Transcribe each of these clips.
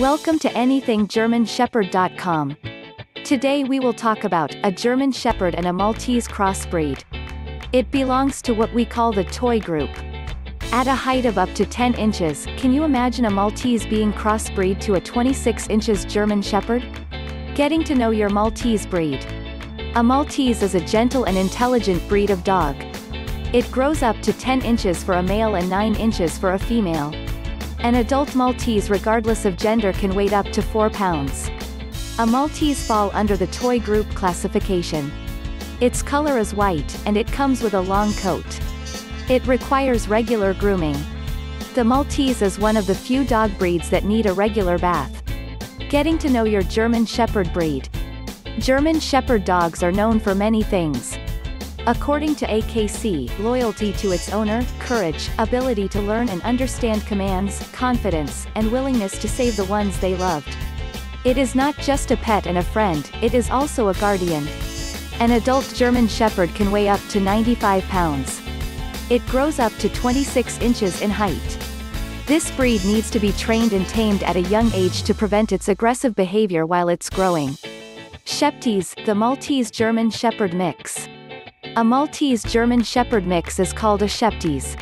Welcome to AnythingGermanShepherd.com. Today we will talk about a German Shepherd and a Maltese crossbreed. It belongs to what we call the toy group. At a height of up to 10 inches, can you imagine a Maltese being crossbreed to a 26 inches German Shepherd? Getting to know your Maltese breed. A Maltese is a gentle and intelligent breed of dog. It grows up to 10 inches for a male and 9 inches for a female. An adult Maltese regardless of gender can weigh up to 4 pounds. A Maltese fall under the toy group classification. Its color is white, and it comes with a long coat. It requires regular grooming. The Maltese is one of the few dog breeds that need a regular bath. Getting to know your German Shepherd breed. German Shepherd dogs are known for many things. According to AKC, loyalty to its owner, courage, ability to learn and understand commands, confidence, and willingness to save the ones they loved. It is not just a pet and a friend, it is also a guardian. An adult German Shepherd can weigh up to 95 pounds. It grows up to 26 inches in height. This breed needs to be trained and tamed at a young age to prevent its aggressive behavior while it's growing. Sheptese, the Maltese German Shepherd mix. A Maltese German Shepherd mix is called a Sheptese.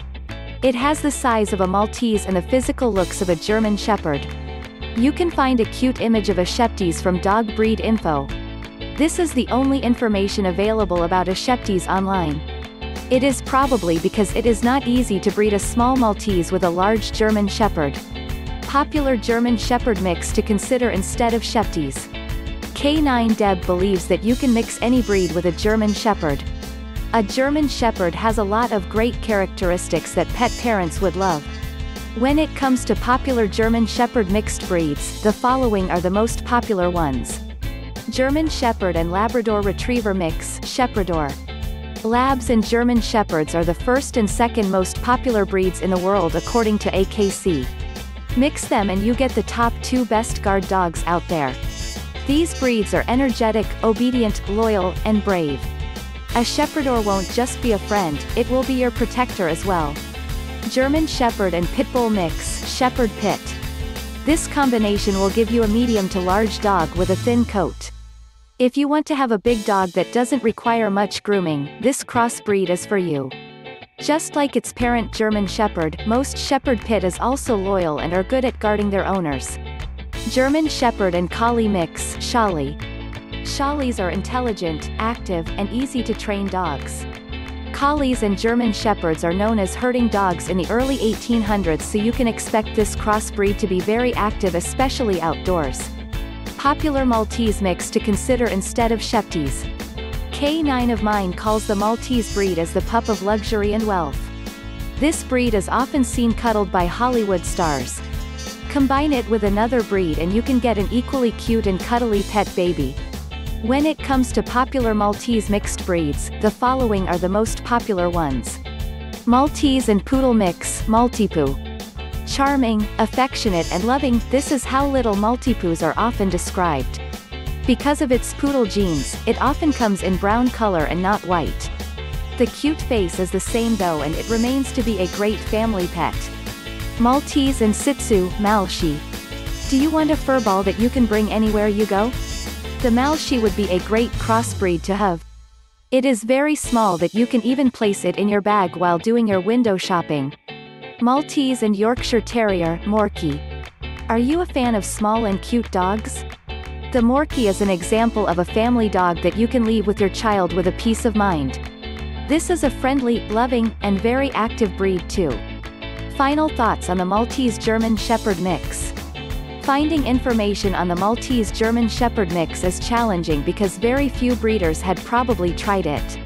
It has the size of a Maltese and the physical looks of a German Shepherd. You can find a cute image of a Sheptese from Dog Breed Info. This is the only information available about a Sheptese online. It is probably because it is not easy to breed a small Maltese with a large German Shepherd. Popular German Shepherd mix to consider instead of Sheptese. K9 Web believes that you can mix any breed with a German Shepherd. A German Shepherd has a lot of great characteristics that pet parents would love. When it comes to popular German Shepherd mixed breeds, the following are the most popular ones. German Shepherd and Labrador Retriever mix, Shepherdor. Labs and German Shepherds are the first and second most popular breeds in the world according to AKC. Mix them and you get the top two best guard dogs out there. These breeds are energetic, obedient, loyal, and brave. A Shepherdor won't just be a friend, it will be your protector as well. German Shepherd and Pit Bull Mix, Shepherd Pit. This combination will give you a medium to large dog with a thin coat. If you want to have a big dog that doesn't require much grooming, this crossbreed is for you. Just like its parent German Shepherd, most Shepherd Pit is also loyal and are good at guarding their owners. German Shepherd and Collie Mix, Sholly. Shollies are intelligent, active, and easy to train dogs. Collies and German Shepherds are known as herding dogs in the early 1800s so you can expect this crossbreed to be very active especially outdoors. Popular Maltese mix to consider instead of Sheptese. K9 of mine calls the Maltese breed as the pup of luxury and wealth. This breed is often seen cuddled by Hollywood stars. Combine it with another breed and you can get an equally cute and cuddly pet baby. When it comes to popular Maltese mixed breeds, the following are the most popular ones. Maltese and Poodle Mix, Maltipoo. Charming, affectionate and loving, this is how little Maltipoos are often described. Because of its poodle genes, it often comes in brown color and not white. The cute face is the same though and it remains to be a great family pet. Maltese and Shih Tzu, Malshi. Do you want a fur ball that you can bring anywhere you go? The Malshi would be a great crossbreed to have. It is very small that you can even place it in your bag while doing your window shopping. Maltese and Yorkshire Terrier, Morkie. Are you a fan of small and cute dogs? The Morkie is an example of a family dog that you can leave with your child with a peace of mind. This is a friendly, loving, and very active breed too. Final thoughts on the Maltese German Shepherd mix. Finding information on the Maltese German Shepherd mix is challenging because very few breeders had probably tried it.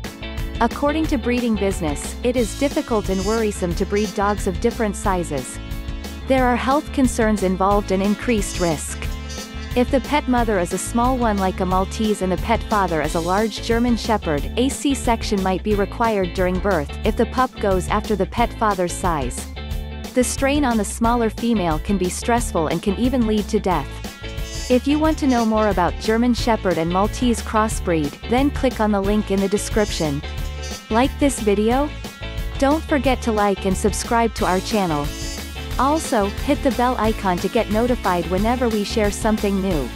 According to Breeding Business, it is difficult and worrisome to breed dogs of different sizes. There are health concerns involved and increased risk. If the pet mother is a small one like a Maltese and the pet father is a large German Shepherd, a C-section might be required during birth, if the pup goes after the pet father's size. The strain on the smaller female can be stressful and can even lead to death. If you want to know more about German Shepherd and Maltese crossbreed, then click on the link in the description. Like this video? Don't forget to like and subscribe to our channel. Also, hit the bell icon to get notified whenever we share something new.